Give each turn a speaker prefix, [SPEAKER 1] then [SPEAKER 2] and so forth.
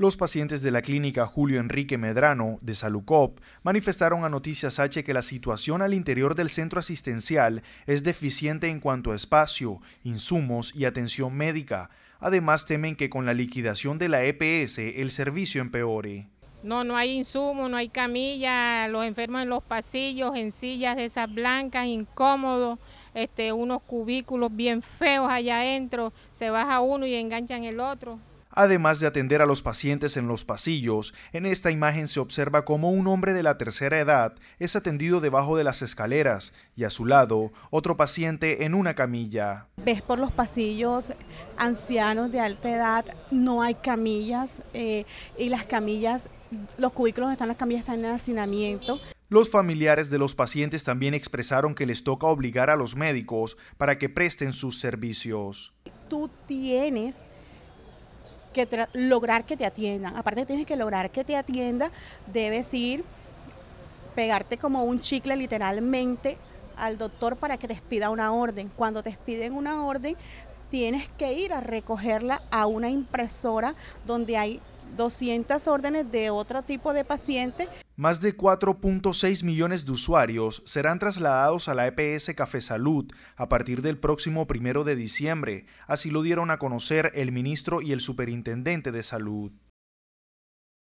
[SPEAKER 1] Los pacientes de la clínica Julio Enrique Medrano de Salucop manifestaron a Noticias H que la situación al interior del centro asistencial es deficiente en cuanto a espacio, insumos y atención médica. Además temen que con la liquidación de la EPS el servicio empeore.
[SPEAKER 2] No, no hay insumos, no hay camilla, los enfermos en los pasillos, en sillas de esas blancas, incómodos, este, unos cubículos bien feos allá adentro, se baja uno y enganchan el otro.
[SPEAKER 1] Además de atender a los pacientes en los pasillos, en esta imagen se observa cómo un hombre de la tercera edad es atendido debajo de las escaleras y a su lado otro paciente en una camilla.
[SPEAKER 3] Ves por los pasillos ancianos de alta edad, no hay camillas eh, y las camillas, los cubículos están, las camillas están en hacinamiento.
[SPEAKER 1] Los familiares de los pacientes también expresaron que les toca obligar a los médicos para que presten sus servicios.
[SPEAKER 3] Tú tienes lograr que te atiendan. Aparte tienes que lograr que te atienda, debes ir, pegarte como un chicle literalmente al doctor para que te expida una orden. Cuando te expiden una orden, tienes que ir a recogerla a una impresora donde hay 200 órdenes de otro tipo de pacientes.
[SPEAKER 1] Más de 4.6 millones de usuarios serán trasladados a la EPS Café Salud a partir del próximo primero de diciembre, así lo dieron a conocer el ministro y el superintendente de salud.